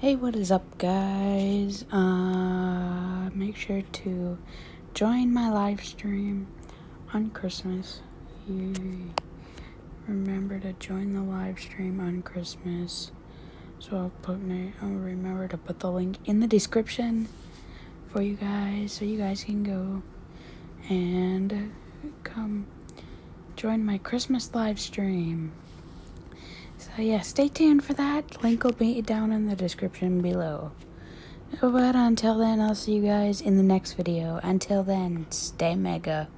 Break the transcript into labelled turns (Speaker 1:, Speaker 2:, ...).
Speaker 1: Hey, what is up, guys? Uh, make sure to join my live stream on Christmas. Remember to join the live stream on Christmas. So I'll put my, I'll remember to put the link in the description for you guys, so you guys can go and come join my Christmas live stream. So yeah, stay tuned for that. Link will be down in the description below. But until then, I'll see you guys in the next video. Until then, stay mega.